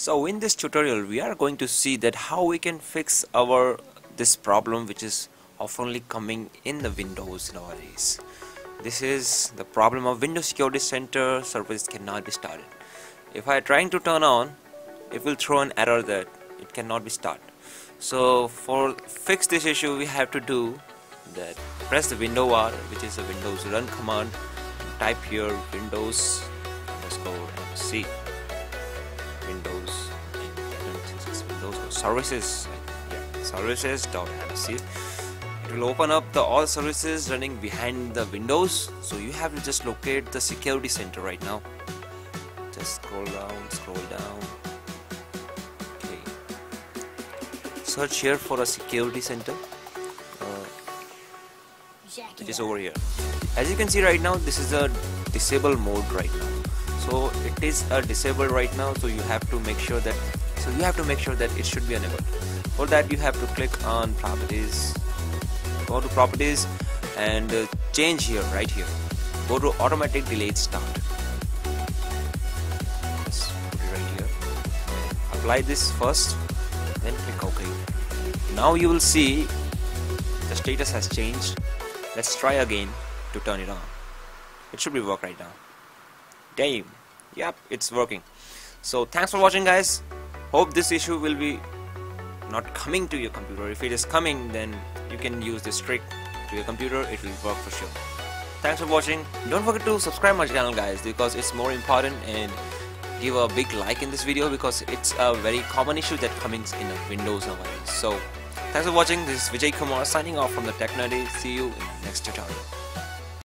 So in this tutorial we are going to see that how we can fix our this problem which is oftenly coming in the Windows nowadays. This is the problem of Windows Security Center service cannot be started. If I trying to turn on it will throw an error that it cannot be started. So for fix this issue we have to do that press the window R which is a Windows run command type here Windows underscore MC Windows Windows services yeah, services.msc it will open up the all services running behind the windows. So you have to just locate the security center right now. Just scroll down scroll down. Okay. Search here for a security center. Uh, over here. As you can see right now this is a disable mode right now so it is a disable right now so you have to make sure that so you have to make sure that it should be enabled for that you have to click on properties. Go to properties and uh, change here right here. Go to automatic delayed start. Just put it right here. Apply this first then click ok. Now you will see the status has changed. Let's try again to turn it on. It should be work right now yep it's working. So thanks for watching guys. Hope this issue will be not coming to your computer. If it is coming then you can use this trick to your computer. It will work for sure. Thanks for watching. Don't forget to subscribe my channel guys because it's more important and give a big like in this video because it's a very common issue that comes in windows nowadays so thanks for watching. This is vijay kumar signing off from the tech nerdy. See you in the next tutorial